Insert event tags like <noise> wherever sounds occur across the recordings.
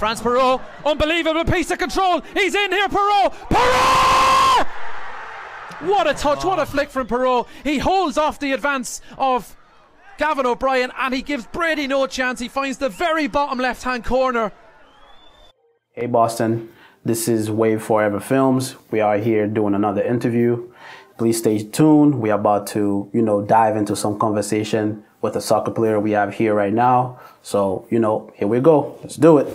Frantz Pierrot, unbelievable piece of control. He's in here, Pierrot. Pierrot! What a touch, what a flick from Pierrot. He holds off the advance of Gavin O'Brien and he gives Brady no chance. He finds the very bottom left hand corner. Hey Boston, this is Waveforeva Films. We are here doing another interview. Please stay tuned. We are about to, you know, dive into some conversation with a soccer player we have here right now. So, you know, here we go. Let's do it.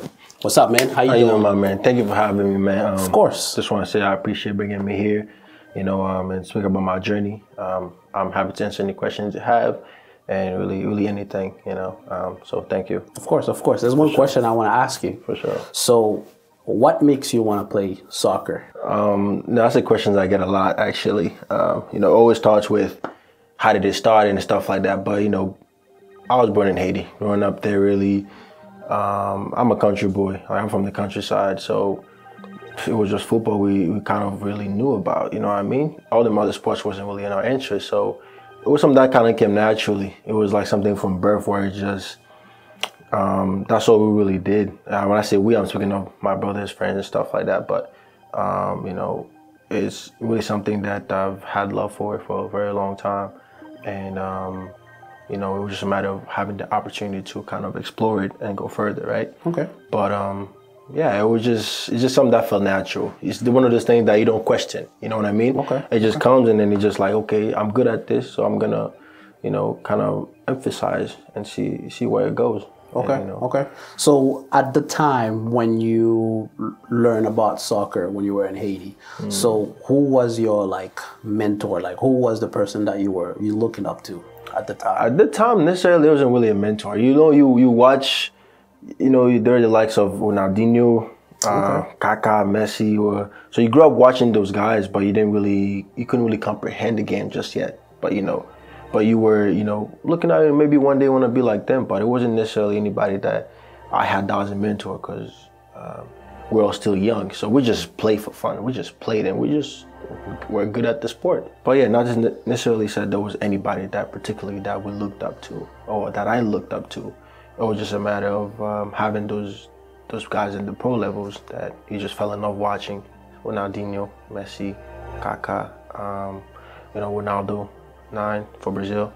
What's up, man? How you How doing? you doing, my man? Thank you for having me, man. Um, of course. Just want to say I appreciate bringing me here, you know, um, and speak about my journey. Um, I'm happy to answer any questions you have and really, really anything, you know. Um, so thank you. Of course, of course. There's one sure. question I want to ask you. For sure. So, what makes you want to play soccer? Um, that's a question I get a lot, actually. Um, you know, always starts with how did it start and stuff like that. But you know, I was born in Haiti. Growing up there, really, um, I'm a country boy. I'm from the countryside, so it was just football we, we kind of really knew about. You know what I mean? All the other sports wasn't really in our interest, so it was something that kind of came naturally. It was like something from birth where it just um, that's all we really did. Uh, when I say we, I'm speaking of my brother's friends and stuff like that. But um, you know, it's really something that I've had love for for a very long time, and um, you know, it was just a matter of having the opportunity to kind of explore it and go further, right? Okay. But um, yeah, it was just it's just something that felt natural. It's one of those things that you don't question. You know what I mean? Okay. It just okay. comes and then it's just like, okay, I'm good at this, so I'm gonna, you know, kind of emphasize and see see where it goes. Okay. And, you know. Okay. So at the time when you learned about soccer when you were in Haiti, mm. so who was your like mentor? Like who was the person that you were you looking up to at the time? At the time, necessarily there wasn't really a mentor. You know, you you watch, you know, there are the likes of Ronaldinho, uh, okay. Kaká, Messi, or so you grew up watching those guys, but you didn't really you couldn't really comprehend the game just yet. But you know but you were, you know, looking at it maybe one day want to be like them, but it wasn't necessarily anybody that I had that as a mentor because um, we're all still young. So we just play for fun. We just played and we just we're good at the sport. But yeah, not just necessarily said there was anybody that particularly that we looked up to or that I looked up to. It was just a matter of um, having those those guys in the pro levels that you just fell in love watching. Ronaldinho, Messi, Kaká, um, you know, Ronaldo, nine for Brazil.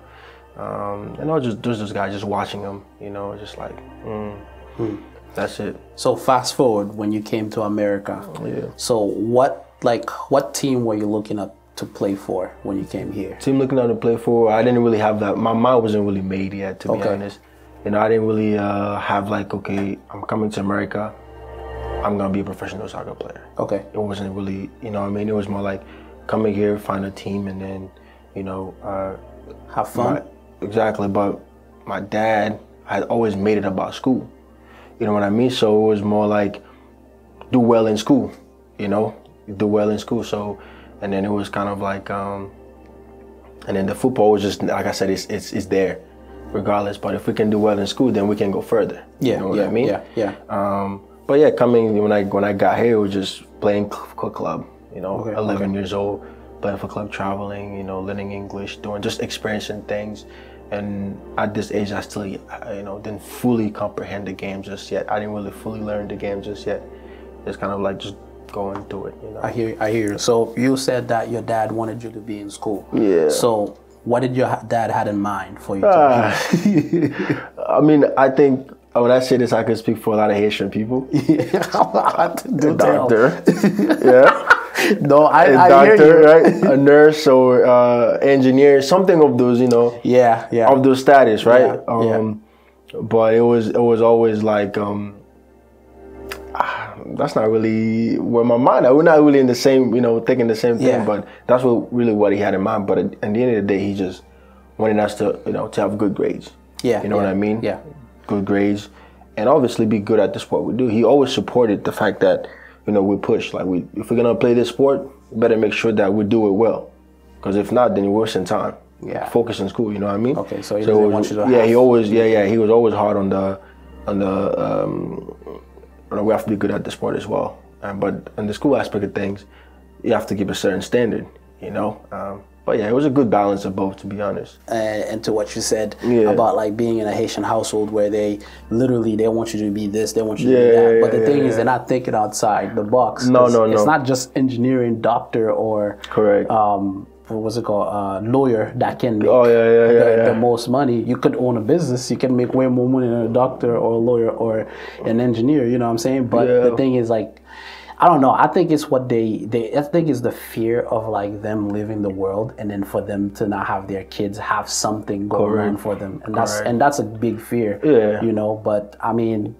Um, and I was just there's this guy just watching them. you know, just like, mm, hmm. that's it. So fast forward when you came to America. Yeah. So what like what team were you looking up to play for when you came here? Team looking up to play for, I didn't really have that. My mind wasn't really made yet, to okay. be honest. You know, I didn't really uh, have like, okay, I'm coming to America. I'm gonna be a professional soccer player. Okay. It wasn't really, you know, I mean, it was more like coming here, find a team, and then you know, uh, have fun. My, exactly, but my dad had always made it about school. You know what I mean? So it was more like do well in school. You know, do well in school. So, and then it was kind of like, um, and then the football was just like I said, it's it's, it's there, regardless. But if we can do well in school, then we can go further. Yeah, you know what yeah, I mean? Yeah, yeah. Um, but yeah, coming when I when I got here, it was just playing club. You know, okay, 11 okay. years old playing for club, traveling, you know, learning English, doing just experiencing things. And at this age, I still, you know, didn't fully comprehend the game just yet. I didn't really fully learn the game just yet. It's kind of like just going through it, you know. I hear, I hear. So you said that your dad wanted you to be in school. Yeah. So what did your dad had in mind for you? Uh, <laughs> I mean, I think when I say this, I can speak for a lot of Haitian people. <laughs> Yeah, <laughs> doctor. yeah no, I, a I doctor, right? A nurse or uh, engineer, something of those, you know. Yeah, yeah. Of those status, right? Yeah, um, yeah. But it was it was always like um, that's not really where my mind. We're not really in the same, you know, thinking the same thing. Yeah. But that's what really what he had in mind. But at, at, the end of the day, he just wanted us to, you know, to have good grades. Yeah, you know yeah, what I mean? Yeah, good grades, and obviously be good at the sport we do. He always supported the fact that you know, we push. Like we, if we're gonna play this sport, better make sure that we do it well. Because if not, then you're wasting time. Yeah. Focus in school. You know what I mean? Okay. So he so was, want you to. Yeah. He always. Yeah. Yeah. He was always hard on the, on the. Um, you know, we have to be good at the sport as well. Um, but in the school aspect of things, you have to keep a certain standard. You know. Um, but yeah, it was a good balance of both, to be honest. and, and to what you said Yeah. about like being in a Haitian household where they literally they want you to be this, they want you to Yeah, be that. but the yeah, thing is, they're not thinking outside the box. No, no, no, It's not just engineering, doctor, or Correct. um, what was it called, uh, lawyer that can make Oh, yeah, yeah, yeah, the, the most money. You could own a business. You can make way more money than a doctor or a lawyer or an engineer. You know what I'm saying? But the thing is, like, I don't know. I think it's what they they. I think it's the fear of like them living the world, and then for them to not have their kids have something going for them, and that's Correct. and that's a big fear. Yeah. You know, but I mean,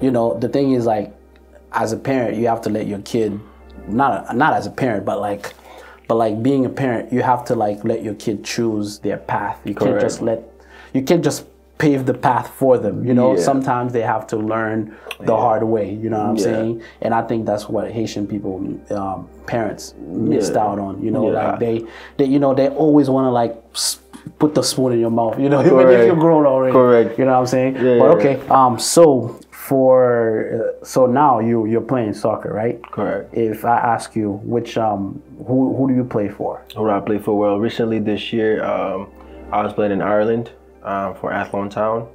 you know, the thing is like, as a parent, you have to let your kid, not not as a parent, but like, but like being a parent, you have to like let your kid choose their path. You can't just let, you can't just pave the path for them. You know, Yeah. sometimes they have to learn the hard way. You know what I'm Yeah. saying? And I think that's what Haitian people, um, parents, missed Yeah. out on. You know, Yeah. like they, they, you know, they always want to like. Put the spoon in your mouth, you know, <laughs> even if you're grown already. Correct. You know what I'm saying? Yeah, but yeah, okay, um, so for uh, so now you you're playing soccer, right? Correct. If I ask you which um who who do you play for? Who I play for? Well, recently this year, um, I was playing in Ireland um, for Athlone Town.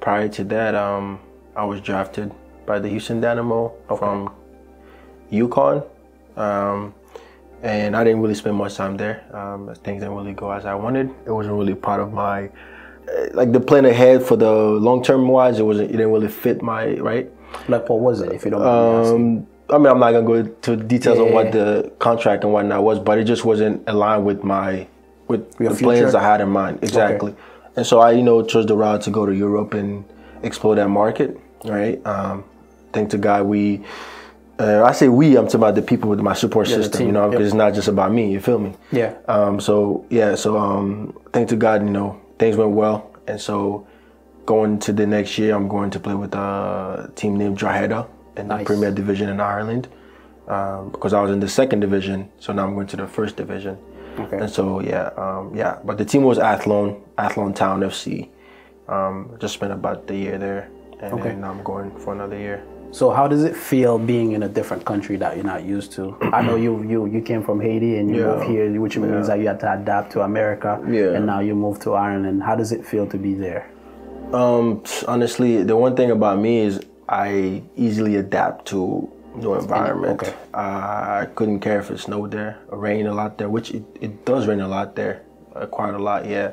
Prior to that, um, I was drafted by the Houston Dynamo from UConn. Um, and I didn't really spend much time there. Um, things didn't really go as I wanted. It wasn't really part of my, like the plan ahead for the long term wise. It wasn't. It didn't really fit my right. Like what was it? If you don't mind. Um, I mean, I'm not gonna go into details on Yeah. what the contract and whatnot was, but it just wasn't aligned with my with Your the plans? I had in mind exactly. And so I, you know, chose the route to go to Europe and explore that market. Right. Um, thank to God we. Uh, I say we. I'm talking about the people with my support the system. You know, yep. it's not just about me. You feel me? Yeah. Um, so yeah, so um, thank to God, you know, things went well, and so going to the next year, I'm going to play with a team named Drogheda in the Premier Division in Ireland, um, because I was in the second division, so now I'm going to the first division. Okay. And so yeah, um, yeah, but the team was Athlone, Athlone Town FC. Um, just spent about the year there, and Okay. then now I'm going for another year. So how does it feel being in a different country that you're not used to? I know you you you came from Haiti and you Yeah. moved here, which means that you had to adapt to America. Yeah. And now you moved to Ireland. How does it feel to be there? Um, honestly, the one thing about me is I easily adapt to new environment. okay. Uh, I couldn't care if it snowed there or rained a lot there, which it, it does rain a lot there, uh, quite a lot, yeah.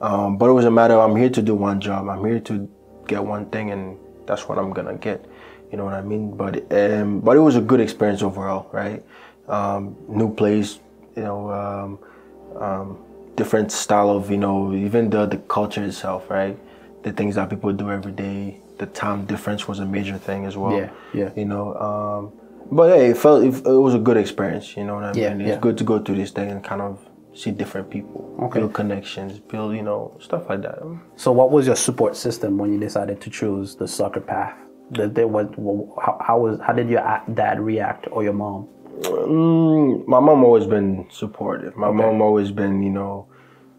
Um, but it was a matter of I'm here to do one job. I'm here to get one thing, and that's what I'm gonna get. You know what I mean? But um, but it was a good experience overall, right? Um, new place, you know. Um, um, different style of you know even the the culture itself right the things that people do every day the time difference was a major thing as well Yeah, yeah. you know um but hey it felt it, it was a good experience you know what i Yeah, mean it's yeah. good to go through this thing and kind of see different people Okay. build connections build you know stuff like that So what was your support system when you decided to choose the soccer path? Did they, what, how, how was how did your dad react or your mom? Mm, my mom always been supportive. My mom always been, you know,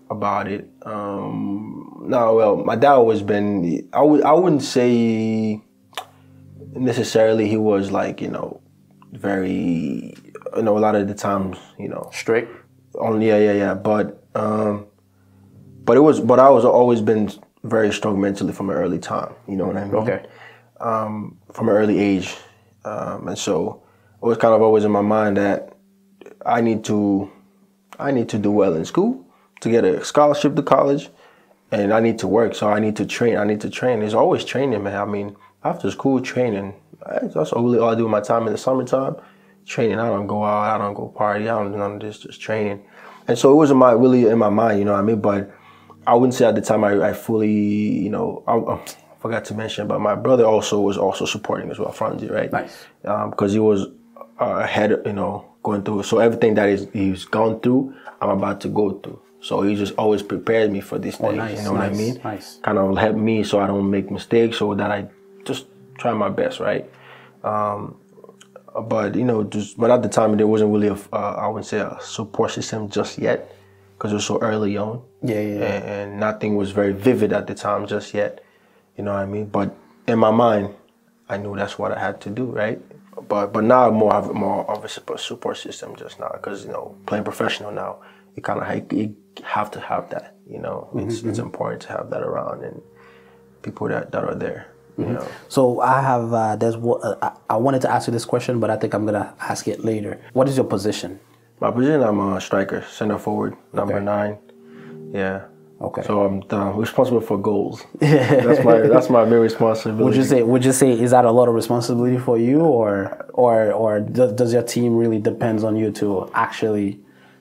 about it. Um, no, well, my dad always been. I would. I wouldn't say necessarily he was like you know very. You know, a lot of the times, you know, Strict. only yeah, yeah, yeah. But um, but it was. But I was always been very strong mentally from an early time. You know what I mean? Okay. Um, from an early age, um, and so it was kind of always in my mind that I need to, I need to do well in school to get a scholarship to college, and I need to work. So I need to train. I need to train. There's always training, man. I mean, after school training. That's really all I do with my time in the summertime. Training. I don't go out. I don't go party. I don't do none of this. Just training. And so it wasn't my really in my mind. You know what I mean? But I wouldn't say at the time I, I fully, you know, I forgot to mention, but my brother also was also supporting as well, Frantzdy, right? Nice. Because he was uh, ahead, you know, going through. So everything that he's, he's gone through, I'm about to go through. So he just always prepared me for this thing. Oh, nice, you know what I mean? nice. Kind of help me so I don't make mistakes, so that I just try my best, right? Um, but you know, just but at the time there wasn't really a, uh, I wouldn't say a support system just yet, because it was so early on. Yeah, yeah, yeah. And, and nothing was very vivid at the time just yet. You know what I mean? But in my mind, I knew that's what I had to do, right? But but now I'm more have more of a support system just now because you know playing professional now, you kind of you have to have that. You know, it's it's important to have that around and people that that are there. You know. So I have uh, there's what uh, I I wanted to ask you this question, but I think I'm gonna ask it later. What is your position? My position, I'm a striker, center forward, number Okay. nine. Yeah. Okay. So I'm uh, responsible for goals. <laughs> that's my that's my main responsibility. Would you say would you say is that a lot of responsibility for you, or or or does, your team really depends on you to actually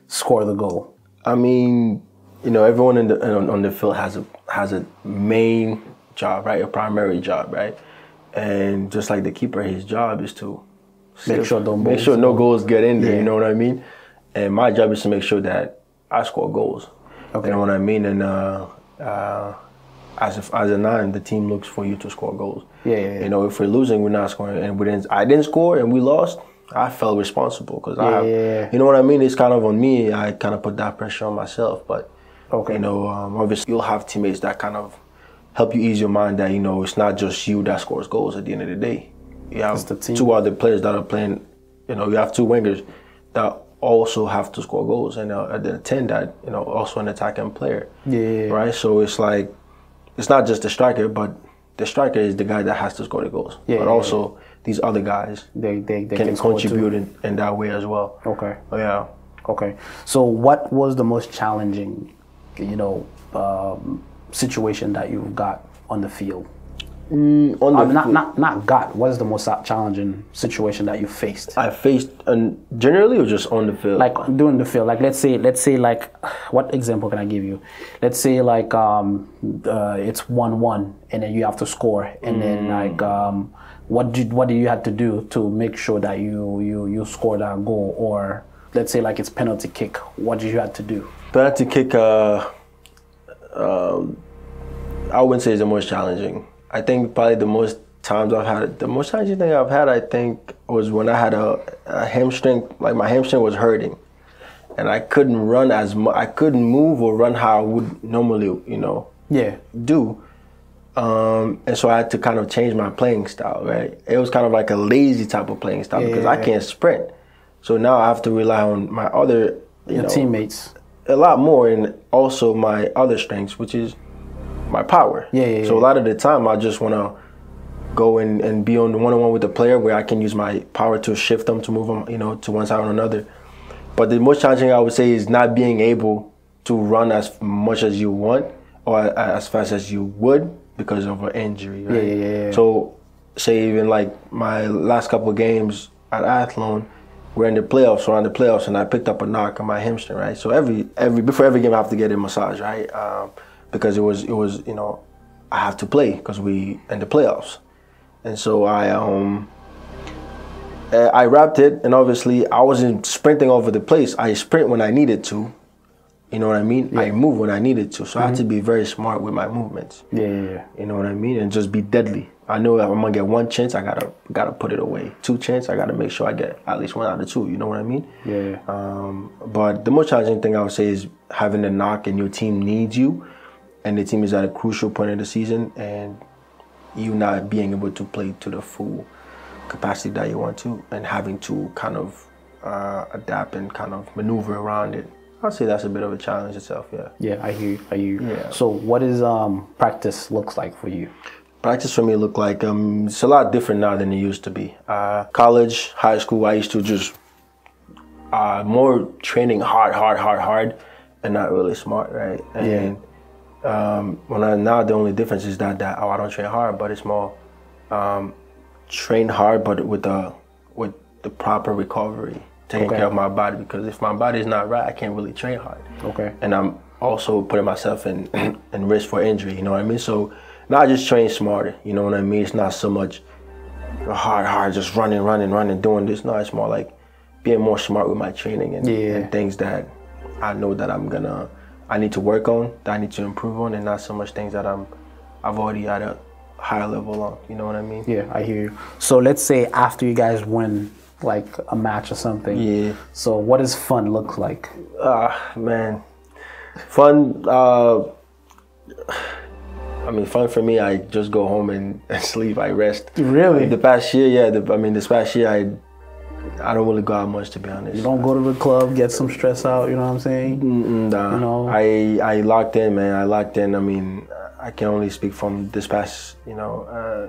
score the goal? I mean, you know, everyone in the on, on the field has a has a main job, right? A primary job, right? And just like the keeper, his job is to Make sure no make goals sure no goals get in there. Yeah. You know what I mean? And my job is to make sure that I score goals. Okay. You know what I mean? And uh, uh, as a, as a nine, the team looks for you to score goals. Yeah, yeah, yeah. You know, if we're losing, we're not scoring, and we didn't. I didn't score, and we lost. I felt responsible because I, have, Yeah, yeah, yeah. you know what I mean. It's kind of on me. I kind of put that pressure on myself, but Okay. you know, um, obviously you'll have teammates that kind of help you ease your mind that you know it's not just you that scores goals at the end of the day. You have the team. two other players that are playing. You know, you have two wingers that also have to score goals, and uh, at the that you know also an attacking player. Yeah, yeah, yeah. Right. So it's like it's not just the striker, but the striker is the guy that has to score the goals. Yeah, but also these other guys They they, they can, can, contribute in, in that way as well. Okay. Oh, yeah. Okay. So, what was the most challenging, you know, um, situation that you've got on the field? On the Um, not not not got. What is the most challenging situation that you faced? I faced, and generally or just on the field. Like doing the field. Like let's say let's say like what example can I give you? Let's say like um uh, it's one one and then you have to score and then like um what did what do you have to do to make sure that you you you score that goal or let's say like it's penalty kick. What did you have to do? penalty kick, uh, um, I wouldn't say is the most challenging. I think probably the most times I've had the most challenging thing I've had, I think, was when I had a, a hamstring. Like my hamstring was hurting, and I couldn't run as much. I couldn't move or run how I would normally, you know, Yeah. do. Um, and so I had to kind of change my playing style, right? It was kind of like a lazy type of playing style because I can't sprint. So now I have to rely on my other, you Your know, teammates. a lot more and also my other strengths, which is my power. Yeah, yeah, So yeah. a lot of the time, I just want to go and, and be on one on one with the player where I can use my power to shift them to move them, you know, to one side or another. But the most challenging I would say is not being able to run as much as you want or as fast as you would because of an injury. Right? yeah, yeah, yeah. So, say even like my last couple of games at Athlone, we're in the playoffs, we're on the playoffs, and I picked up a knock on my hamstring, right? So every every before every game, I have to get a massage, right? Um, because it was it was you know I have to play because we in the playoffs, and so I um uh, I wrapped it, and obviously I wasn't sprinting over the place. I sprint when I needed to. You know what I mean? I move when I needed to. So I had to be very smart with my movements. Yeah, yeah, yeah. You know what I mean? And just be deadly. I know if I'm gonna get one chance, I gotta gotta put it away. Two chance, I gotta make sure I get at least one out of two. You know what I mean? Yeah, yeah. Um, but the most challenging thing I would say is having a knock and your team needs you, and the team is at a crucial point of the season, and you not being able to play to the full capacity that you want to, and having to kind of uh, adapt and kind of maneuver around it. I'd say that's a bit of a challenge itself. Yeah. Yeah, I hear you. I hear you. Yeah. So, what is um practice looks like for you? practice for me look like um, it's a lot different now than it used to be. Uh, college, high school, I used to just uh, more training hard, hard, hard, hard, and not really smart, right? And um, when I now the only difference is that that oh I don't train hard, but it's more um, train hard, but with the with the proper recovery, taking Okay. care of my body. Because if my body is not right, I can't really train hard Okay. and I'm also putting myself in <clears throat> in risk for injury. You know what I mean? So now I just train smarter. You know what I mean? It's not so much hard, hard, just running, running, running, doing this. No, it's more like being more smart with my training and, Yeah. and things that I know that I'm gonna I need to work on, that I need to improve on, and not so much things that I'm I've already at a higher level on. You know what I mean? Yeah, I hear you. So, let's say after you guys win like a match or something. Yeah. So, what does fun look like? Ah, man, fun. Uh, I mean, fun for me. I just go home and, <laughs> and sleep. I rest. Really? The past year, yeah. The, I mean, this past year, I I don't really go out much to be honest. You don't go to the club, get some stress out. You know what I'm saying? Nah, You know? I I locked in, man. I locked in. I mean, I can only speak from this past, you know, uh,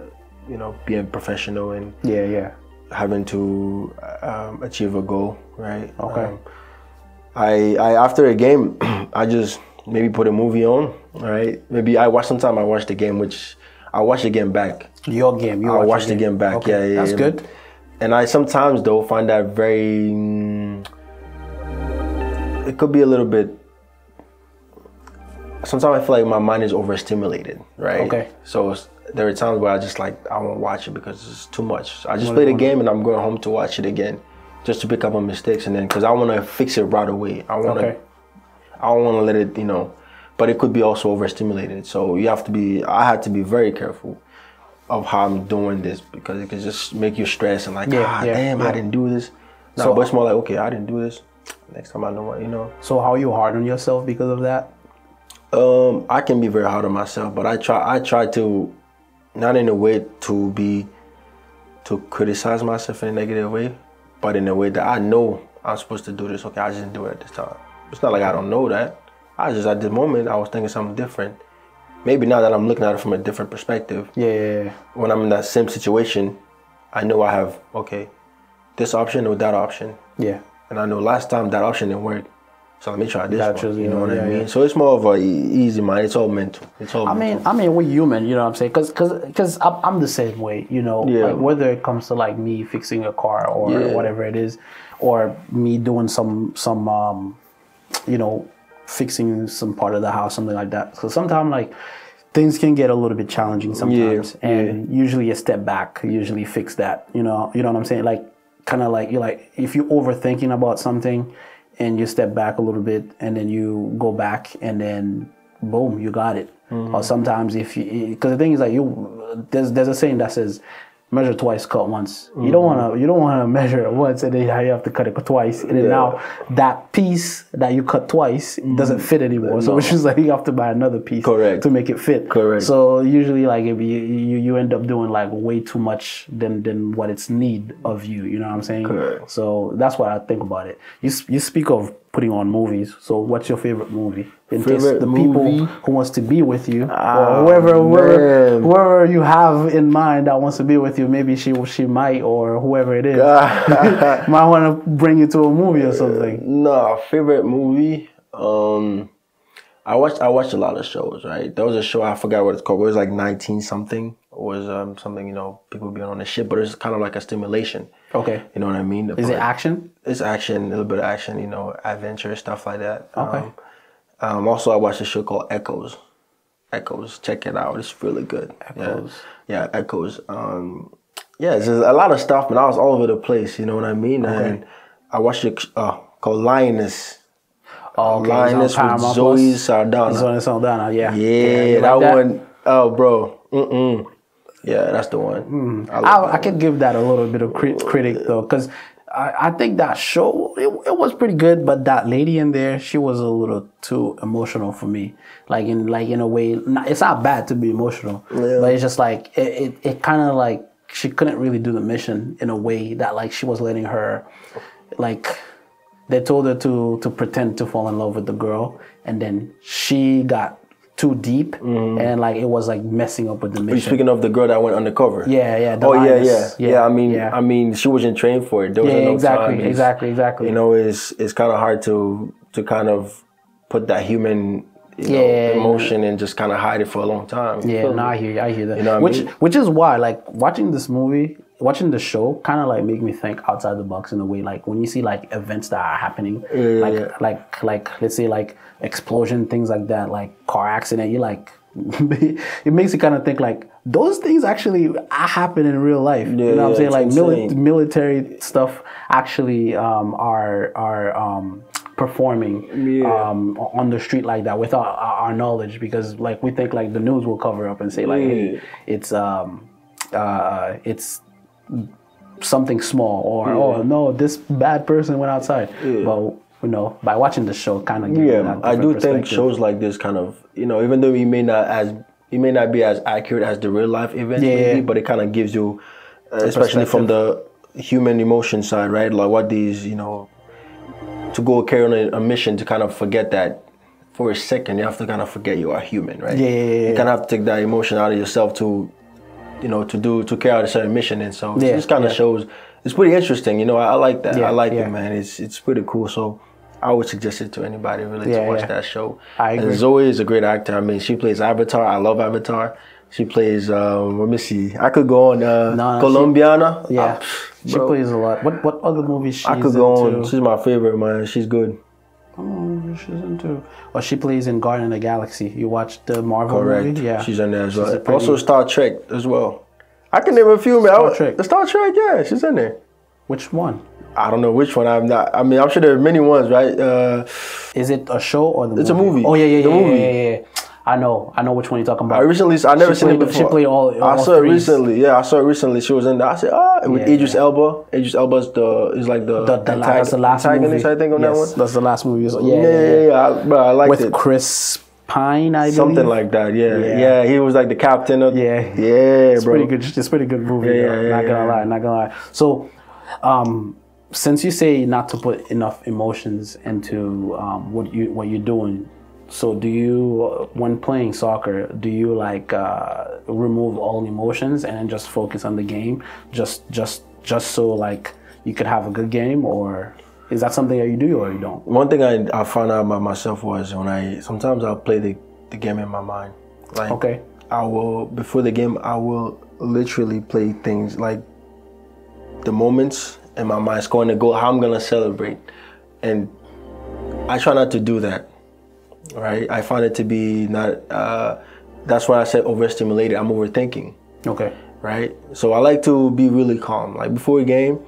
you know, being professional and Yeah, yeah. having to um, achieve a goal, right? Okay. Um, I I after a game, <clears throat> I just maybe put a movie on, right? Maybe I watch sometime. I watch the game, which I watch the game back. Your game. You I watch watch the game back. Okay, Yeah, yeah. That's yeah. good. And I sometimes though find that very. mm, it could be a little bit. Sometimes I feel like my mind is overstimulated, right? Okay. So there are times where I just like I won't watch it because it's too much. I just play the game and I'm going home to watch it again, just to pick up on mistakes and then because I want to fix it right away. I want to. Okay. I don't want to let it, you know, but it could be also overstimulated. So you have to be. I had to be very careful of how I'm doing this because it can just make you stress and like, Yeah, ah, yeah, damn, yeah. I didn't do this. No, So- it's more like, okay, I didn't do this. Next time I know what, you know. So how you hard on yourself because of that? Um, I can be very hard on myself, but I try. I try to, not in a way to be, to criticize myself in a negative way, but in a way that I know I'm supposed to do this. Okay, I just didn't do it at this time. It's not like I don't know that. I just at the moment I was thinking something different. Maybe now that I'm looking at it from a different perspective, Yeah, yeah, yeah. when I'm in that same situation, I know I have okay, this option or that option, yeah. and I know last time that option didn't work. So let me try this That's one. You know what I yeah, mean? yeah. So it's more of a easy mind. It's all mental. It's all. I mental. mean, I mean, we're human, you know what I'm saying? Because, cause, cause I'm, I'm the same way, you know. Like whether it comes to like me fixing a car or whatever it is, or me doing some some um, you know, fixing some part of the house, something like that. So sometimes like things can get a little bit challenging sometimes, yeah. and usually a step back usually fix that. You know, you know what I'm saying? Like kind of like you're like if you're overthinking about something, and you step back a little bit, and then you go back, and then boom, you got it. Mm-hmm. Or sometimes if you, because the thing is like you, there's there's a saying that says. Measure twice, cut once. You don't Mm-hmm. want to. You don't want to <laughs> measure it once and then you have to cut it twice. And then Yeah. now that piece that you cut twice doesn't fit anymore. So No. it's just like you have to buy another piece Correct. to make it fit. Correct. So usually, like if you, you you end up doing like way too much than than what it's need of you. You know what I'm saying? Correct. So that's what I think about it. You you speak of putting on movies. So what's your favorite movie? Favorite the movie? people who wants to be with you Ah, or whoever whoever, whoever you have in mind that wants to be with you, maybe she she might or whoever it is <laughs> <laughs> might want to bring you to a movie or something. no favorite movie. Um, I watched. I watched a lot of shows. Right, there was a show I forgot what it's called. It was like nineteen something. It was um, something you know people being on the ship, but it's kind of like a stimulation. Okay. You know what I mean? Is it action? It's action, a little bit of action, you know, adventure stuff like that. Okay. Um, um, also, I watched a show called Echoes. Echoes, check it out. It's really good. Echoes. Yeah, yeah Echoes. Um, yeah, it's a lot of stuff, but I was all over the place. You know what I mean? And I watched it uh, called Lioness. Oh, okay. Lioness with Zoe. Saldana. On Saldana, yeah. Yeah, you that, like one. Oh, bro. Mm-mm. Yeah, that's the one. Hmm. I I, that I could give that a little bit of crit- critic though, because I, I think that show it, it was pretty good, but that lady in there, she was a little too emotional for me. Like in like in a way, not, it's not bad to be emotional, but it's just like it it, it kind of like she couldn't really do the mission in a way that like she was letting her, like they told her to to pretend to fall in love with the girl, and then she got too deep, mm-hmm. and like it was like messing up with the mission. speaking of the girl that went undercover? Yeah, yeah, Oh yeah, yeah, yeah, Yeah, I mean, yeah. I mean, she wasn't trained for it. There was Yeah, no exactly, time. Exactly, exactly. You know, it's it's kind of hard to to kind of put that human you know, Yeah. emotion and just kind of hide it for a long time. Yeah, no. I hear you. I hear that. You know what I which mean? which is why, like, watching this movie, watching the show, kind of like make me think outside the box in a way. Like when you see like events that are happening, yeah, like yeah. like like let's say like explosion, things like that, like car accident. You like, <laughs> it makes you kind of think like those things actually happen in real life. you know what I'm saying? Like mili- military stuff actually um, are are um, performing Yeah. um, on the street like that without our, our knowledge because like we think like the news will cover up and say like hey it's um uh it's something small or oh no this bad person went outside. But you know by watching the show kind of Yeah, I do think shows like this kind of, you know, even though you may not as it may not be as accurate as the real life events, Yeah, maybe, but it kind of gives you, uh, especially from the human emotion side, right? Like what these, you know, to go carry on a, a mission to kind of forget that for a second, you have to kind of forget you are human, right? Yeah, yeah, yeah, You kind of have to take that emotion out of yourself to, you know, to do to carry out a certain mission, and so Yeah, it just kind of yeah. shows. It's pretty interesting, you know. I, I like that. Yeah, I like it, man. It's it's pretty cool. So. I would suggest it to anybody really to watch that show. I And. Zoe is a great actor. I mean, she plays Avatar. I love Avatar. She plays. Um, let me see. I could go on uh, No, no, she- Colombiana. Yeah, Ah, she plays a lot. What what other movies I could go into? on. She's my favorite, man. She's good. Oh, she's into. Well, she plays in Guardian of the Galaxy. You watched the Marvel Correct. movie? Yeah, She's in there as She's well. pretty- Also Star Trek as well. I can name a few, man. Star Trek. The Star Trek, yeah, she's in there. Which one? I don't know which one. I'm not. I mean, I'm sure there are many ones, right? Uh, Is it a show or the It's a movie. Oh yeah, yeah, The yeah, movie. yeah, yeah, yeah. I know, I know which one you're talking about. I recently, I never She seen it before. she played all- I all saw it recently. Yeah, I saw it recently. She was in there. I said, ah, with Yeah, Idris yeah. Elba. Idris Elba's the is like the the, the, that's the last movie. I think, on yes, that one. That's the last movie. So, Yeah, yeah, yeah, yeah. yeah. I, bro, I liked With it. Chris Pine, I believe. Something like that. Yeah. Yeah. yeah, He was like the captain of. Yeah. yeah, It's bro. pretty good. It's pretty good movie. Yeah, though. yeah, not gonna yeah. lie. Not gonna lie. So, um, since you say not to put enough emotions into um, what you what you're doing, so do you when playing soccer do you like uh, remove all emotions and just focus on the game, just just just so like you could have a good game, or is that something that you do or you don't? One thing I, I found out about myself was when I sometimes I'll play the, the game in my mind. Like Okay. I will before the game I will literally play things like the moments in my mind scoring a goal, how I'm gonna celebrate. And I try not to do that. Right? I find it to be not uh, that's why I said overstimulated. I'm overthinking Okay. right? So I like to be really calm. Like before a game,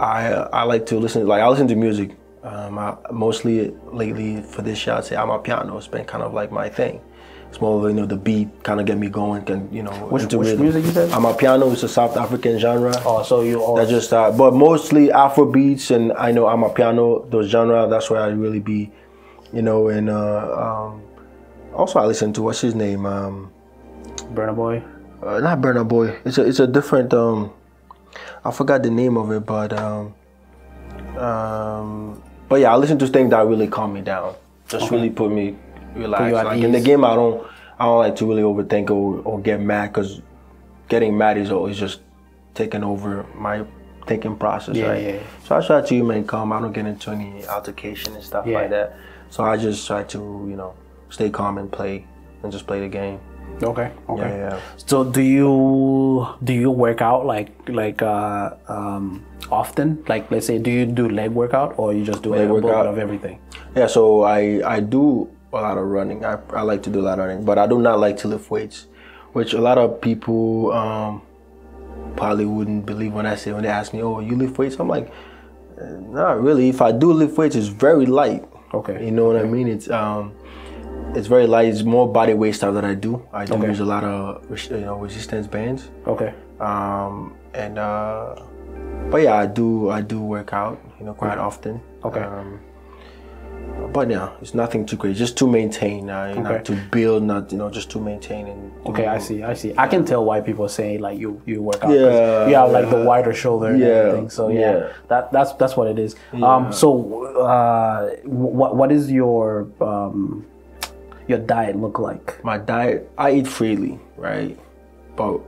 I I like to listen. Like I listen to music. Um, I, mostly lately for this shot, say amapiano. It's been kind of like my thing. It's more of you know the beat kind of get me going. Can you know Which- which music you said? amapiano. It's a South African genre. Oh, so you all That just uh, but mostly Afro beats and I know amapiano. Those genre. That's where I really be, you know. And uh, um, also I listen to what's his name. Um, Burna Boy. uh, not Burna Boy. It's a it's a different um I forgot the name of it, but um um but yeah, I listen to things that really calm me down. Just really put me relaxed. you at like in the game, I don't I don't like to really overthink or, or get mad because getting mad is always just taking over my thinking process, Yeah, right? yeah, yeah. So I try to remain calm. I don't get into any altercation and stuff Yeah. like that. So I just try to you know stay calm and play and just play the game. Okay. Okay. Yeah, yeah. So do you do you work out like like uh, um, often? Like let's say, do you do leg workout or you just do Leg a workout. of everything? Yeah, so I I do a lot of running. I, I like to do a lot of running, but I do not like to lift weights, which a lot of people um, probably wouldn't believe when I say when they ask me, "Oh, you lift weights?" I'm like, "Uh, not really. If I do lift weights, it's very light. Okay. You know what I mean? It's um, it's very light. It's more body weight stuff that I do. I do Okay. use a lot of you know resistance bands. Okay. Um, and uh, but yeah, I do I do work out, you know, quite often. Okay. Um, but yeah, it's nothing too crazy. Just to maintain, uh, you know, to build, not you know, just to maintain and. Okay, I see. I see. I can tell why people say like you you work out. Yeah, You have like the wider shoulder and Yeah, everything. So yeah, yeah. that that's that's what it is. Um. So uh, what what is your um your diet look like? My diet, I eat freely, right? But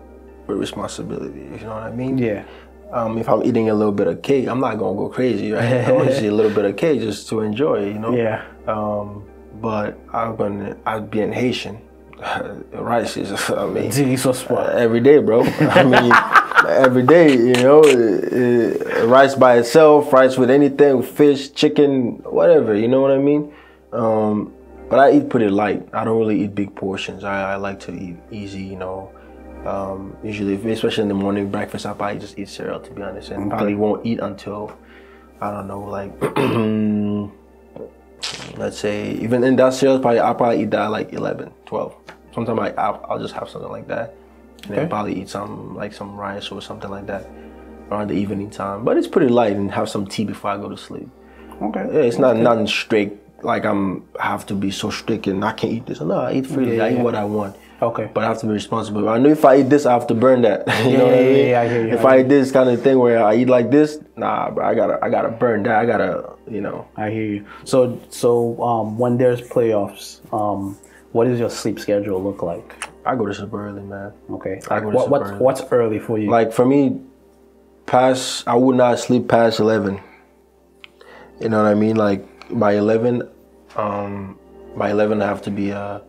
with responsibility, you know what I mean? Yeah. Um, if I'm eating a little bit of cake, I'm not gonna go crazy, right? I'm gonna just eat a little bit of cake just to enjoy, you know. Yeah. Um, but I'm gonna, I'd be in Haitian. <laughs> Rice is, <laughs> I mean, Dude, you so smart. every day, bro. <laughs> I mean, every day, you know, uh, uh, rice by itself, rice with anything, fish, chicken, whatever. You know what I mean? Um, but I eat pretty light. I don't really eat big portions. I, I like to eat easy, you know. Um, usually, especially in the morning breakfast, I probably just eat cereal to be honest, and probably won't eat until I don't know, like <clears throat> let's say even in that cereal, probably I'll probably eat that at like 11, 12. Sometimes I I'll, I'll just have something like that, and then probably eat some like some rice or something like that around the evening time. But it's pretty light, and have some tea before I go to sleep. Okay. Yeah, it's not nothing strict. like I'm have to be so strict and I can't eat this. No, I eat freely. Yeah, I eat yeah. what I want. Okay. But I have to be responsible. I know if I eat this, I have to burn that. <laughs> you know what I yeah, mean? yeah, I hear you, If I I, eat this kind of thing where I eat like this, nah, bro, I gotta, I gotta burn that. I gotta, you know. I hear you. So so um, when there's playoffs, um, what does your sleep schedule look like? I go to sleep early, man. Okay. I go to what, sleep what early. what's early for you? Like for me, past I would not sleep past eleven. You know what I mean? Like by eleven, um, by eleven I have to be uh,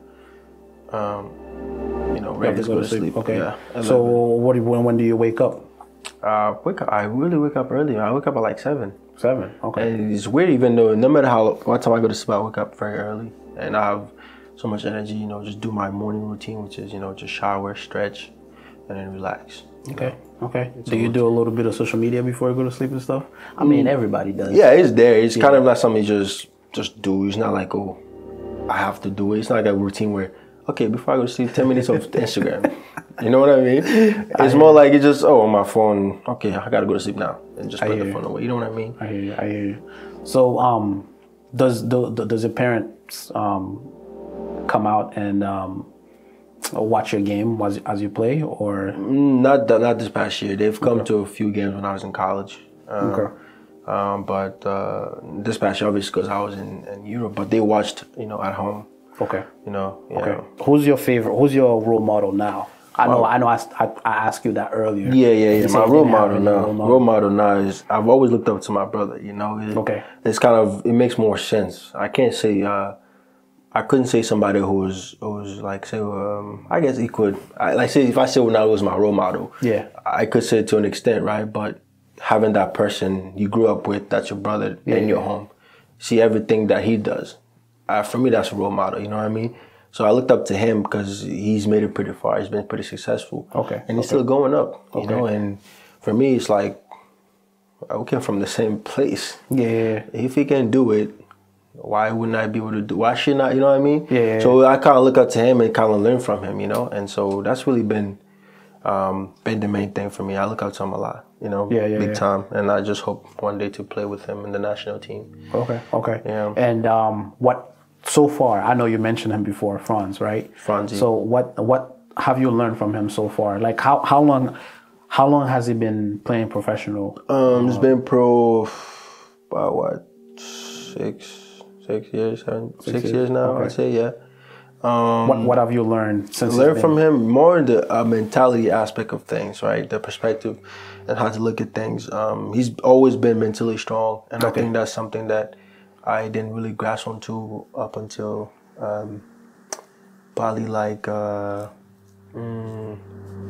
um, ready to go to sleep. Okay. Yeah. So what? do- When when do you wake up? uh, wake up. I really wake up early. I wake up at like seven. Seven. Okay. And it's weird, even though no matter how what time I go to sleep, I wake up very early, and I have so much energy. You know, just do my morning routine, which is you know just shower, stretch, and then relax. Okay. Okay. Do you do a little bit of social media before you go to sleep and stuff? I mean, everybody does. Mm. Yeah, it's there. It's kind of not something you just just do. It's not like oh, I have to do it. It's not like a routine where okay before I go to sleep, ten minutes of Instagram. You know what I mean? It's more like it's just oh my phone. Okay, I gotta go to sleep now, and just put the phone away. You know what I mean? I hear you. I hear you. So, um, does do, do- does your parents um, come out and um, watch your game as, as you play, or Not th- not this past year. They've come to a few games when I was in college. Um, Okay. um, but uh, this past year, obviously, because I was in, in Europe, but they watched, you know, at home. Okay, You know, you okay? know. Who's your favorite? Who's your role model now? I know. I know. I, I, I asked you that earlier. Yeah, yeah, yeah. My role model now. role model. Role model now is I've always looked up to my brother. You know, It- Okay. It's kind of it makes more sense. I can't say uh, I couldn't say somebody who was who was like say um, I guess he could. I, like say if I say Ronaldo was my role model. Yeah. I could say it to an extent, right? But having that person you grew up with, that's your brother in your home, see everything that he does. For me, that's a role model. You know what I mean? So I looked up to him because he's made it pretty far. He's been pretty successful. Okay, And he's okay. still going up. You Okay. know, and for me, it's like we came from the same place. Yeah. If he can do it, why wouldn't I be able to do? Why shouldn't I? You know what I mean? Yeah, yeah, So I kind of look up to him and kind of learn from him. You know, and so that's really been um, been the main thing for me. I look up to him a lot. You know, Yeah, yeah, big yeah. time, and I just hope one day to play with him in the national team. Okay. Okay. Yeah. And um, what so far? I know you mentioned him before, Franz, right? Franz. So what what have you learned from him so far? Like how how long how long has he been playing professional? Um, it's been pro about what six six years, seven, six, years? years now. Okay. I'd say yeah. Um, what what have you learned since? learn from him more the uh, mentality aspect of things, right? The perspective and how to look at things. Um, he's always been mentally strong, and I think that's something that I didn't really grasp onto up until um, probably like uh, mm,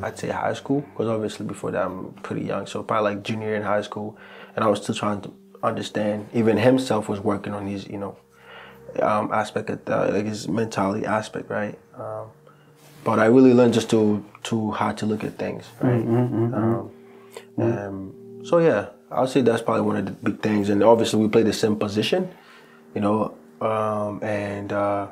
I'd say high school, because obviously before that I'm pretty young, so probably like junior in high school, and I was still trying to understand. Even himself was working on his, you know, um, aspect of the, like his mentality aspect, right? Um, but I really learned just to to how to look at things, right? Um, um, so yeah, I'll say that's probably one of the big things. And obviously we play the same position, you know, um, and uh,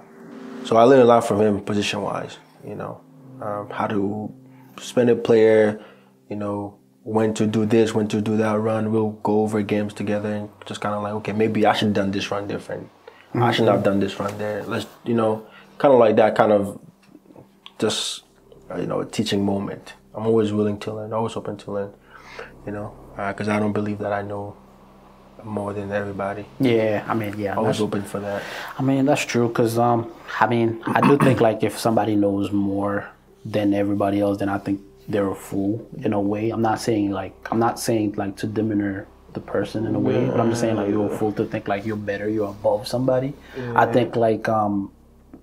so I learned a lot from him position wise, you know, um, how to spend a player, you know, when to do this, when to do that run. We'll go over games together and just kind of like, okay, maybe I should have done this run different. I should not have done this run there. Let's, you know, kind of like that kind of just, uh, you know, a teaching moment. I'm always willing to learn, always open to learn, you know, because I don't believe that I know more than everybody. Yeah, I mean, yeah, I was open for that. I mean that's true. Cause um, I mean, I do think like if somebody knows more than everybody else, then I think they're a fool in a way. I'm not saying like I'm not saying like to demeanor the person in a way, but I'm just saying like you're a fool to think like you're better, you're above somebody. I think like um,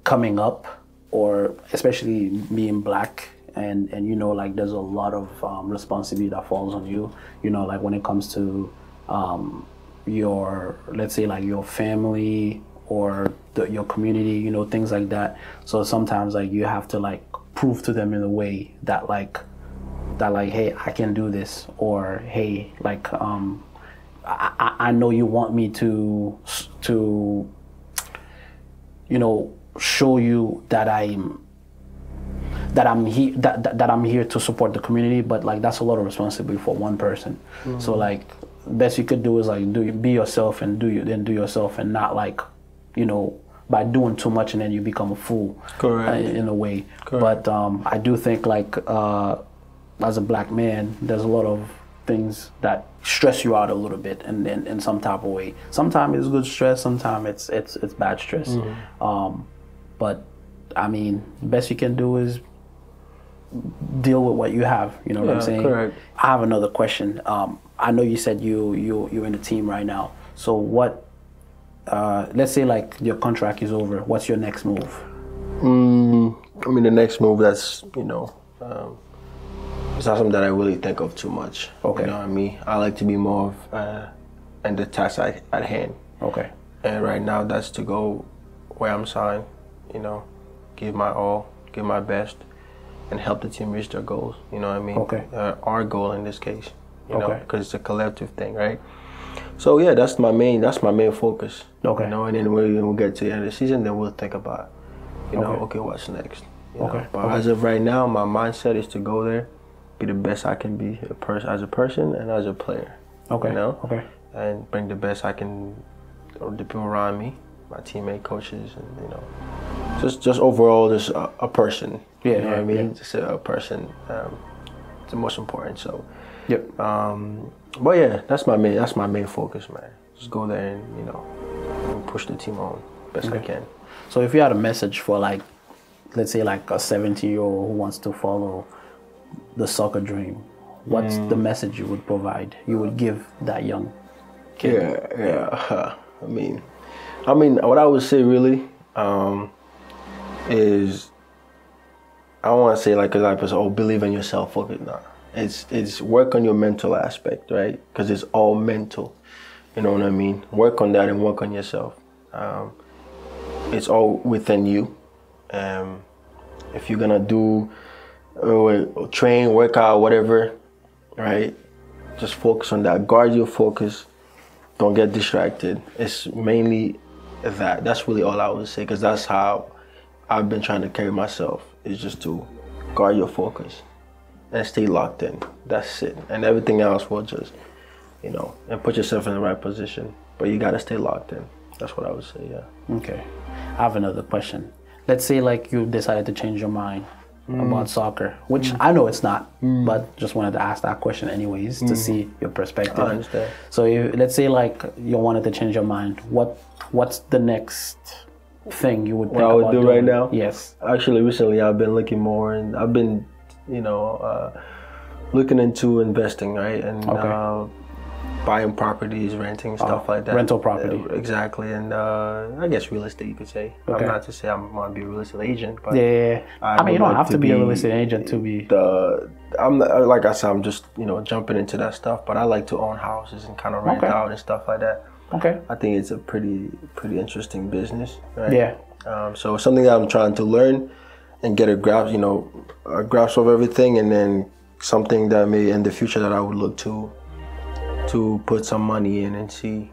coming up, or especially being black. And, and you know like there's a lot of um, responsibility that falls on you you know like when it comes to um, your let's say like your family or the, your community you know things like that so sometimes like you have to like prove to them in a way that like that like hey i can do this or hey like um i i, know you want me to to you know show you that i'm that I'm here that, that, that I'm here to support the community, but like that's a lot of responsibility for one person. So like best you could do is like do be yourself and do you then do yourself and not like you know, by doing too much and then you become a fool. Correct. uh, in a way. Correct. But um, I do think like uh, as a black man, there's a lot of things that stress you out a little bit in, in, in some type of way. Sometimes it's good stress, sometimes it's it's it's bad stress. Mm-hmm. Um, but I mean, the best you can do is deal with what you have. You know what I'm saying? correct. I have another question. Um, I know you said you you you're in the team right now. So what? Uh, let's say like your contract is over. What's your next move? Mm, I mean, the next move that's you know, um, it's not something that I really think of too much. Okay. You know what I mean? I like to be more of uh, in the task at, at hand. Okay. And right now, that's to go where I'm signed. You know, give my all, give my best, and help the team reach their goals. You know what I mean? Okay. Uh, our goal in this case. You know, because it's a collective thing, right? So yeah, that's my main. That's my main focus. Okay. You know, and then when we get to the end of the season, then we'll think about, you know, Okay. okay, what's next. You know? Okay, But okay. as of right now, my mindset is to go there, be the best I can be a person as a person and as a player. Okay. You know? Okay. and bring the best I can, or the people around me, my teammate, coaches, and you know, just just overall, just a, a person. Yeah, you know what I mean. yeah. Just a, a person. Um, it's the most important. So, Yep. um, but yeah, that's my main. That's my main focus, man. Just go there and you know, and push the team on best I can. So if you had a message for like, let's say like a 70 year old who wants to follow the soccer dream, what's Mm. the message you would provide? You would give that young kid. Yeah, yeah. <laughs> I mean, I mean, what I would say really um, is, I don't want to say like a lot of oh, believe in yourself. Fuck it, nah. It's it's work on your mental aspect, right? Because it's all mental. You know what I mean? Work on that and work on yourself. Um, it's all within you. Um, if you're gonna do, uh, train, workout, whatever, right? Just focus on that. Guard your focus don't get distracted. It's mainly that. That's really all I would say because that's how I've been trying to carry myself. Is just to guard your focus and stay locked in. That's it. And everything else will just, you know, and put yourself in the right position. But you gotta stay locked in. That's what I would say. Yeah. Okay. I have another question. Let's say like you decided to change your mind mm. about soccer, which mm. I know it's not, mm. but just wanted to ask that question anyways to see your perspective. I understand. So if, let's say like you wanted to change your mind, what what's the next thing you would think What I would about do doing? right now? Yes. Actually, recently I've been looking more, and I've been, you know, uh, looking into investing, right, and Okay. uh, buying properties, renting stuff Oh, like that. rental property. Uh, exactly, and uh, I guess real estate, you could say. Okay. I'm not to say I'm going to be a real estate agent, but Yeah, yeah, yeah. I I, mean, you don't like have to to be, a real estate agent to be. the I'm like I said, I'm just you know jumping into that stuff, but I like to own houses and kind of rent Okay. out and stuff like that. Okay. I think it's a pretty pretty interesting business, right? Yeah. Um, so it's something that I'm trying to learn and get a grasp, you know, a grasp of everything, and then something that may in the future that I would look to to put some money in and see,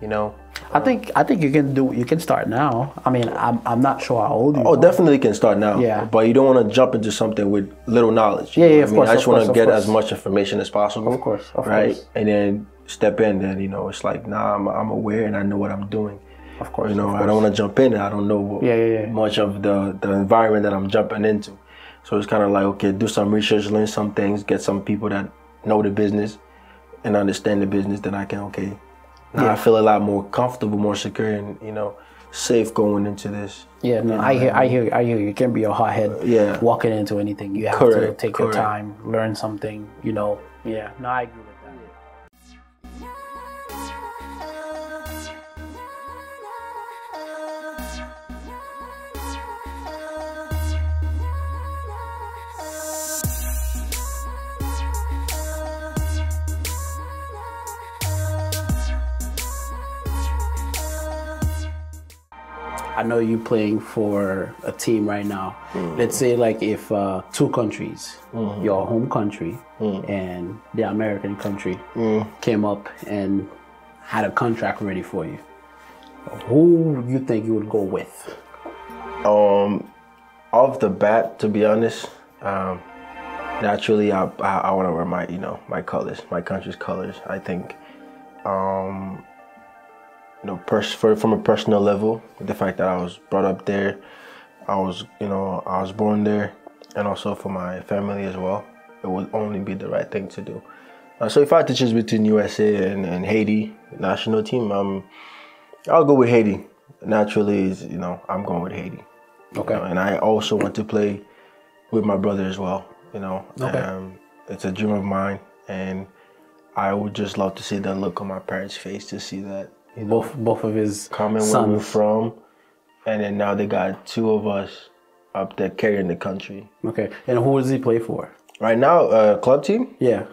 you know. I think I think you can do. You can start now. I mean, I'm I'm not sure how old you. Are. Oh, are. definitely can start now. Yeah. But you don't want to jump into something with little knowledge. Yeah, yeah, of I mean? course, I just want to get as much information as possible. Of course, of right? course. And then step in. Then you know, it's like, nah, I'm, I'm aware and I know what I'm doing. Of course, You know, of I don't want to jump in and I don't know what, Yeah, yeah, yeah. much of the the environment that I'm jumping into. So it's kind of like, okay, do some research, learn some things, get some people that know the business and understand the business. Then I can, okay, now. I feel a lot more comfortable, more secure, and you know, safe going into this. Yeah, no, I hear, I hear, I hear. You can't be a hothead. Uh, yeah. Walking into anything, you have to Correct, take your time, learn something. You know. Yeah. No, I agree I know you're playing for a team right now. Let's say like if uh, two countries, your home country and the American country, came up and had a contract ready for you, who you think you would go with? Um, off the bat, to be honest, um, naturally, I I, I want to wear my you know my colors, my country's colors. I think, um, you know, pers- for, from a personal level, the fact that I was brought up there, I was, you know, I was born there, and also for my family as well, it would only be the right thing to do. Uh, so if I had to choose between USA and, and Haiti national team, um, I'll go with Haiti. Naturally, is you know, I'm going with Haiti. you Okay. know, and I also want to play with my brother as well. You know, Okay. um, it's a dream of mine, and I would just love to see that look on my parents' face to see that you know, Both both of his coming where we're sons. from, and then now they got two of us up there carrying the country. Okay. And who does he play for? Right now, uh, club team. Yeah.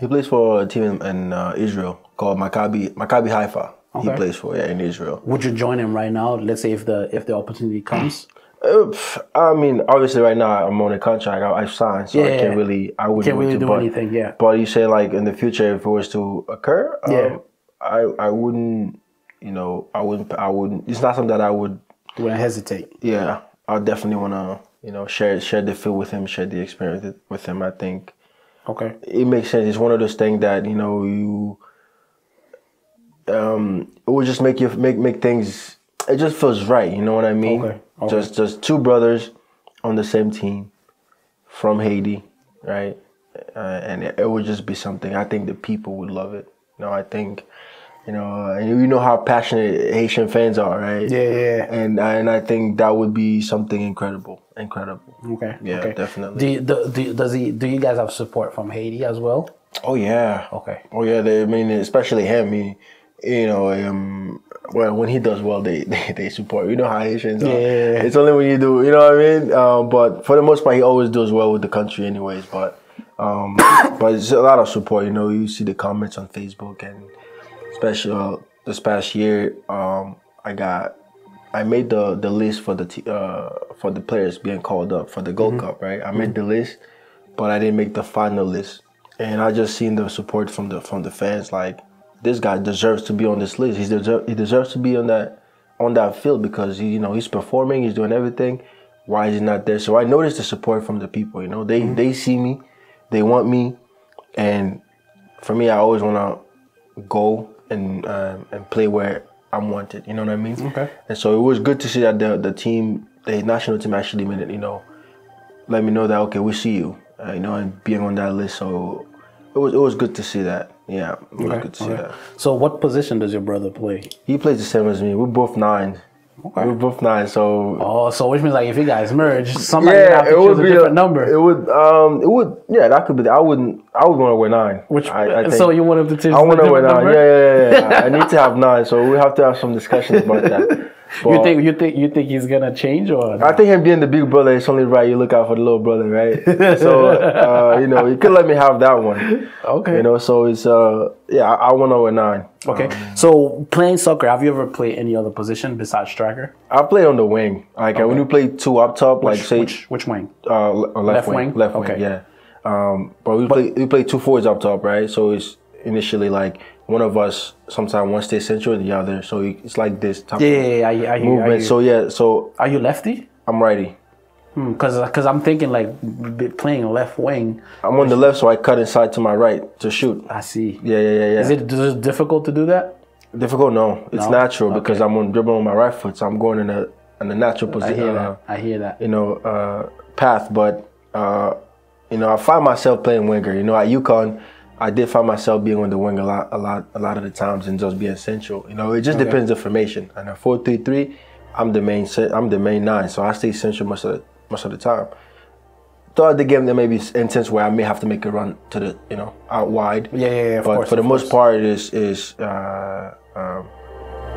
He plays for a team in, in uh, Israel called Maccabi Maccabi Haifa. He plays for yeah in Israel. Would you join him right now? Let's say if the if the opportunity comes. Uh, I mean, obviously, right now I'm on a contract. I, I've signed, so I can't really. I wouldn't Can't really do but, anything, yeah. But you say like in the future, if it was to occur, um, Yeah. I I wouldn't. You know, I wouldn't. I wouldn't. It's not something that I would. Wouldn't hesitate. Yeah, I definitely want to. You know, share share the field with him, share the experience with- him. I think Okay. it makes sense. It's one of those things that you know you. Um, it would just make you make make things. It just feels right. You know what I mean? Okay, okay. Just just two brothers on the same team from Haiti, right? Uh, and it, it would just be something. I think the people would love it. You know, I think. You know, and you know how passionate Haitian fans are, right? Yeah, yeah. And and I think that would be something incredible, incredible. Okay. Yeah, okay. definitely. Do, you, do, do does he do you guys have support from Haiti as well? Oh yeah. Okay. Oh yeah. They, I mean, especially him. He, you know, um, well, when he does well, they <laughs> they, they support. You know how Haitians are. Yeah. It's only when you do. You know what I mean? Um, but for the most part, he always does well with the country, anyways. But um, <coughs> but it's a lot of support. You know, you see the comments on Facebook, and especially uh, this past year, um, I got. I made the, the list for the t- uh, for the players being called up for the Gold Cup, right? I made the list, but I didn't make the final list. And I just seen the support from the from the fans. Like this guy deserves to be on this list. He deserves he deserves to be on that on that field because he, you know he's performing, he's doing everything. Why is he not there? So I noticed the support from the people. You know, they they see me, they want me, and for me, I always want to go and um, and play where I'm wanted. You know what I mean? Okay. And so it was good to see that the the team, the national team, actually made it. You know, let me know that okay, we see you. Uh, you know, and being on that list. So it was it was good to see that. Yeah, it was good to see Okay. that. So what position does your brother play? He plays the same as me. We're both nine. Okay. We're both nine. So Oh, so which means like if you guys merge, somebody would have to choose a different number. It would um it would yeah that could be. I wouldn't. I would want to wear nine. which I, I think. so you want him to choose I want to wear nine. Yeah, yeah, yeah. I need to <laughs> have nine. So we have to have some discussions about that. <laughs> You think you think you think he's gonna change or I think him being the big brother, it's only right you look out for the little brother, right? so uh, you know, you could let me have that one. Okay. You know, so it's uh yeah, I, I want to wear nine. Okay. So playing soccer, have you ever played any other position besides striker? I play on the wing. Like uh when you play two up top, like Which, say which which wing? uh, uh, left, Left wing, wing? left Okay. wing, yeah. Um, but we play we play two forwards up top, right? So it's initially like one of us, sometimes one stays central, the other. So it's like this type Yeah, of yeah, yeah, I, I movement. hear. So yeah, so Are you lefty? I'm righty. Because because I'm thinking like playing left wing. I'm on the left, so I cut inside to my right to shoot. I see. Yeah, yeah, yeah, yeah. Is it, is it difficult to do that? difficult? No, it's No? natural because I'm on dribbling on my right foot, so I'm going in a in a natural position. I hear Uh, that. I hear that. you know, uh, path. But uh, you know, I find myself playing winger. You know, at UConn, I did find myself being on the wing a lot, a lot, a lot of the times, and just being central. You know, it just depends on the formation. And a four three three, I'm the main, I'm the main nine, so I stay central most of the most of the time. Throughout the game, there may be instances where I may have to make a run to the, you know, out wide. Yeah, yeah, yeah. But course, for the most course. part, is is uh, um,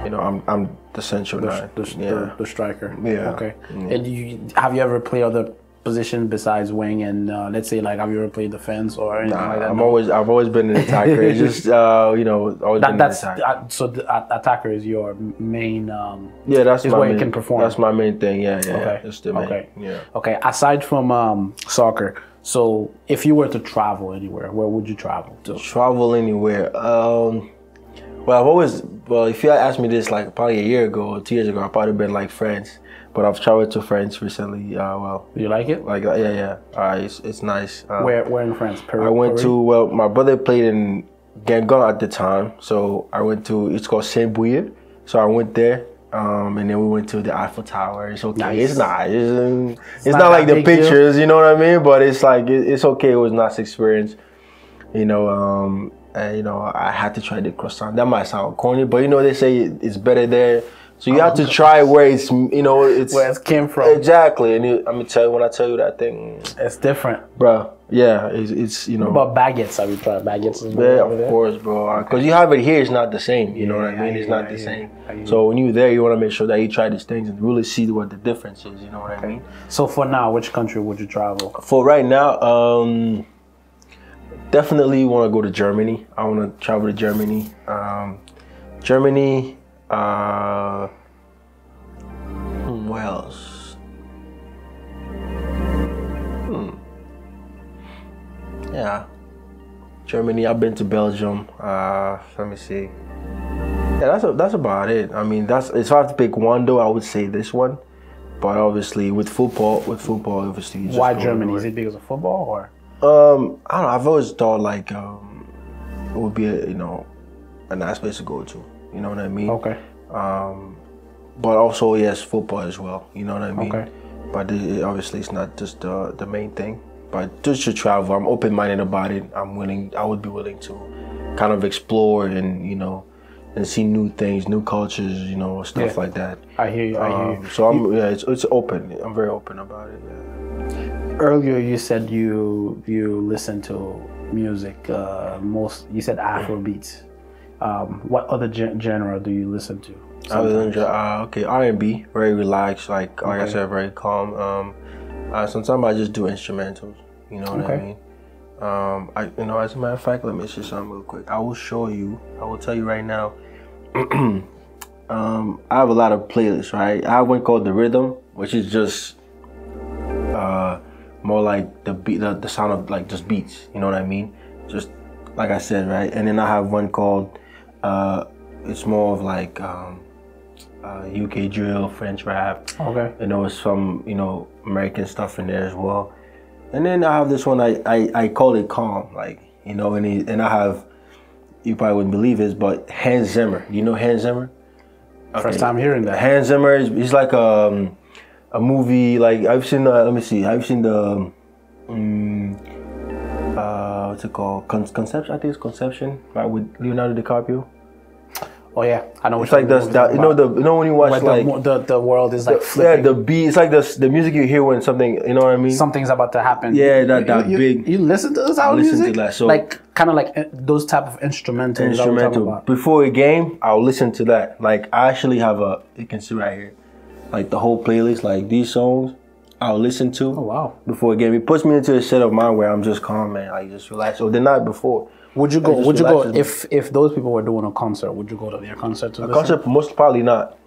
you know, I'm I'm the central the, nine. the, yeah. the, the striker. Yeah. Okay. And you have you ever played other position besides wing and uh, let's say like have you ever played defense or anything like that? I'm No? always I've always been an attacker. It's just <laughs> uh, you know always that, been that's an attacker. uh, so the, uh, attacker is your main. Um, yeah, that's is my where you main, can perform. That's my main thing. Yeah, yeah. Okay. That's the main. Okay. Yeah. Okay. Aside from um, soccer, so if you were to travel anywhere, where would you travel to? Travel anywhere. Um, well, I've always well, if you had asked me this like probably a year ago or two years ago, I probably been like France. But I've traveled to France recently. Uh, well, you like it? like yeah, yeah. Uh, it's it's nice. Um, Where where in France? Peru, I went Paris? to well, my brother played in Guingamp at the time, so I went to it's called Saint Bouillet. So I went there. Um, and then we went to the Eiffel Tower. It's okay. Nice. It's not. It's, it's, not not, like the big deal. pictures. You know what I mean? But it's like it, it's okay. It was a nice experience. You know. Um, and, you know, I had to try the croissant. That might sound corny, but you know they say it's better there. So you have to try where it's you know it's Where it came from. exactly. And it, I'm gonna tell you when I tell you that thing, It's different. bro. Yeah, it's, it's you know. What about baguettes? Have you tried baguettes? Yeah, of there? course, bro. Because you have it here, it's not the same. You know what Yeah, I mean? I It's not the same. So when you're there, you want to make sure that you try these things and really see what the difference is. You know what I mean? So for now, which country would you travel? For right now, um, definitely want to go to Germany. I want to travel to Germany. Um, Germany. Uh, hmm, else? Hmm. Yeah. Germany. I've been to Belgium. Uh, let me see. Yeah, that's a, that's about it. I mean, that's if I have to pick one though, I would say this one. But obviously, with football, with football, obviously, you just Why Germany? Is it because of football or? Um, I don't know. I've always thought like um, it would be a you know a nice place to go to. You know what I mean? Okay. Um, but also yes, football as well. You know what I mean? Okay. But it, obviously, it's not just the the main thing. But just to travel, I'm open minded about it. I'm willing. I would be willing to kind of explore and you know and see new things, new cultures. You know, stuff Yeah. like that. I hear you. I hear you. Um, so I'm yeah, it's it's open. I'm very open about it. Yeah. Earlier, you said you you listen to music. Uh, most you said Afrobeats. Um, what other gen- genre do you listen to? Sometimes? enjoy, uh, okay, R and B, very relaxed, like like I said, very calm. Um, uh, sometimes I just do instrumentals. You know what I mean? Um, I you know, as a matter of fact, let me see something real quick. I will show you. I will tell you right now. <clears throat> um, I have a lot of playlists, right? I have one called the Rhythm, which is just uh, more like the beat, the, the sound of like just beats. You know what I mean? Just like I said, right? And then I have one called uh, it's more of like um, uh, UK drill, French rap. Okay. You know, some you know American stuff in there as well. And then I have this one I I, I call it calm, like you know, and it, and I have you probably wouldn't believe this, but Hans Zimmer. You know Hans Zimmer? First time hearing that. Hans Zimmer is he's like um, a movie like I've seen. Uh, let me see. I've seen the. Um, uh, what's it called? Con- Conception. I think it's Conception, right? With Leonardo DiCaprio. Oh yeah, I know. It's like the, the you know the you know when you watch Where like the, the the world is like yeah flipping. the beat. It's like the the music you hear when something you know what I mean. something's about to happen. Yeah, that- that you, big- You listen to this out listen to that, so- like kind of like uh, those type of instrumentals. that we're talking instrumental. about. Before a game, I'll listen to that. Like I actually have a you can see right here, like the whole playlist. Like these songs, I'll listen to. Oh wow. before a game. It puts me into a state of mind where I'm just calm and I just relax. Or the night before. Would you go? Would you go me. if if those people were doing a concert? Would you go to their concert to listen? Concert most probably not.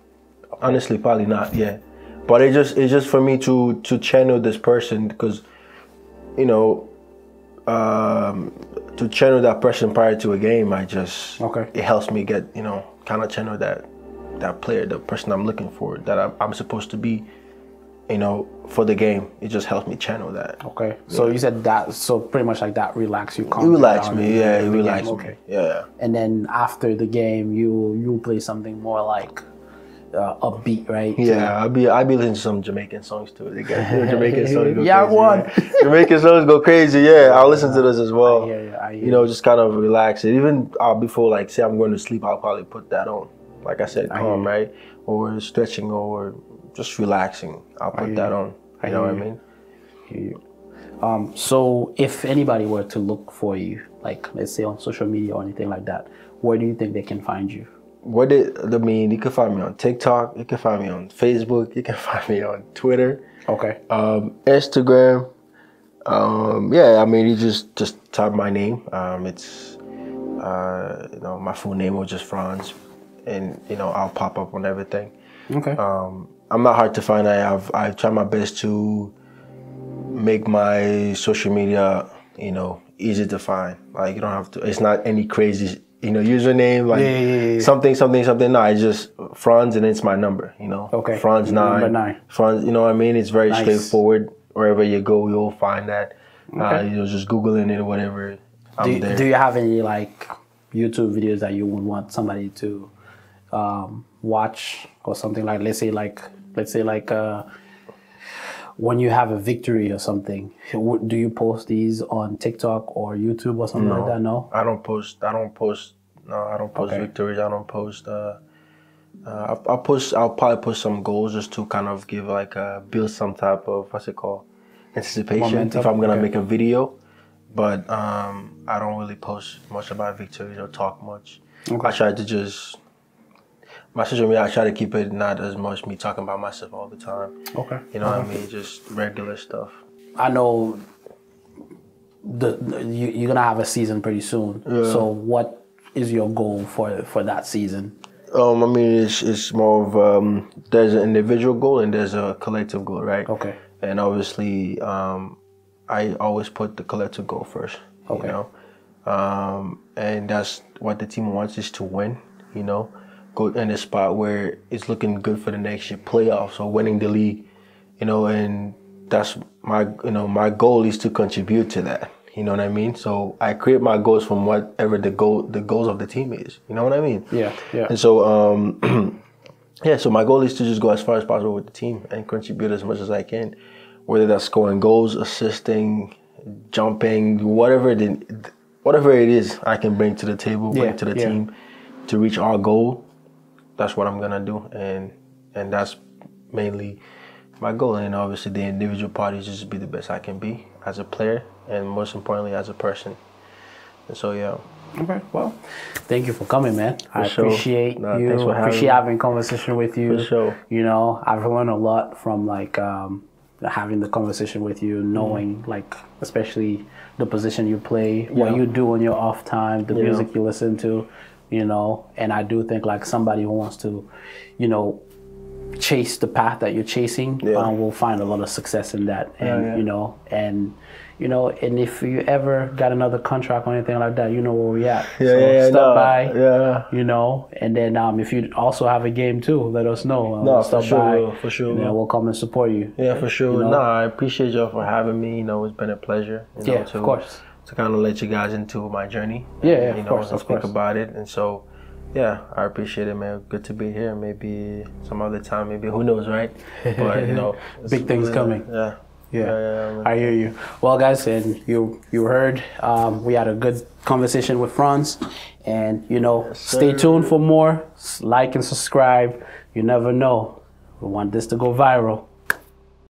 Honestly, probably not. Yeah, but it just it's just for me to to channel this person because, you know, um, to channel that person prior to a game. I just Okay. It helps me get you know kind of channel that that player, the person I'm looking for, that I'm, I'm supposed to be. You know, for the game, it just helps me channel that. Okay, so you said that. So pretty much like that relax you. It calm you relax me, yeah. It game, relax me, Okay, yeah. and then after the game, you you play something more like uh, upbeat, right? Yeah, I'll be I'll be listening to some Jamaican songs too. They got Jamaican songs go Yeah, crazy. one. Jamaican songs go crazy. Yeah, I'll listen to this as well. Yeah, you, I hear You know, just kind of relax it. Even uh, before, like, say I'm going to sleep, I'll probably put that on. Like I said, calm, right? Or stretching, or just relaxing. I'll put that on. I You know what I mean? you. Um, so if anybody were to look for you, like let's say on social media or anything like that, where do you think they can find you? What did I mean? You can find me on TikTok. You can find me on Facebook. You can <laughs> find me on Twitter. Okay. um, Instagram. Um, yeah, I mean, you just just type my name. Um, it's uh, you know my full name was just Frantz, and you know I'll pop up on everything. Okay. Um, I'm not hard to find. I have I try my best to make my social media you know easy to find. Like you don't have to. It's not any crazy you know username like Yeah, yeah, yeah, something something something. No, it's just Frantz and it's my number. You know. Okay. Frantz Number nine. nine. Frantz. You know what I mean? It's very Nice. straightforward. Wherever you go, you'll find that. Uh, Okay. you know, just googling it or whatever. I'm do, there. do you have any like YouTube videos that you would want somebody to um, watch or something like let's say like let's say like uh, when you have a victory or something, do you post these on TikTok or YouTube or something like that? No. I don't post. I don't post. No, I don't post Okay. victories. I don't post. Uh, uh, I'll, I'll post. I'll probably post some goals just to kind of give like uh, build some type of what's it called anticipation Momentum, if I'm gonna okay. make a video. But um, I don't really post much about victories or talk much. Okay. I try to just my social media. I try to keep it not as much me talking about myself all the time. Okay. You know what I mean? Just regular stuff. I know the, the- you, you're gonna have a season pretty soon. Yeah. So what is your goal for for that season? Um, I mean, it's it's more of um, there's an individual goal and there's a collective goal, right? Okay. And obviously, um, I always put the collective goal first. Okay. You know, um, and that's what the team wants is to win. You know, go in a spot where it's looking good for the next year playoffs or winning the league. You know, and that's my you know my goal is to contribute to that. You know what I mean? So I create my goals from whatever the goal the goals of the team is. You know what I mean? Yeah, yeah. And so um, <clears throat> yeah, so my goal is to just go as far as possible with the team and contribute as much as I can, whether that's scoring goals, assisting, jumping, whatever the whatever it is I can bring to the table, Yeah, bring to the yeah. team to reach our goal. That's what I'm gonna do, and and that's mainly my goal. And obviously, the individual part is just to be the best I can be as a player, and most importantly, as a person. And so yeah. Okay. Well, thank you for coming, man. I sure. appreciate Nah, you. thanks for having appreciate me. having conversation with you. For sure. You know, I've learned a lot from like um, having the conversation with you, knowing like especially the position you play, what Mm-hmm. Yeah. you do on your off time, the Yeah. music you listen to. You know, and I do think like somebody who wants to, you know, chase the path that you're chasing Yeah. um, will find a lot of success in that and yeah. you know and you know and if you ever got another contract or anything like that you know where we at Yeah, so yeah, yeah, stop no, by yeah. you know and then um, if you also have a game too let us know uh, No, we'll for stop sure by for sure and we'll come and support you Yeah, for sure. You know? No, I appreciate y'all for having me. You know, it's been a pleasure. You know, Yeah, to, of course. To kind of let you guys into my journey. Yeah, yeah, you of know, course, and course. about it. And so, yeah, I appreciate it, man. Good to be here. Maybe some other time. Maybe who knows, right? <laughs> But you know, Big things it's- coming. Yeah. Yeah. Yeah, yeah. I hear you. Well, guys, and you you heard um, we had a good conversation with Frantz, and you know, stay tuned for more. Like and subscribe. You never know. We want this to go viral.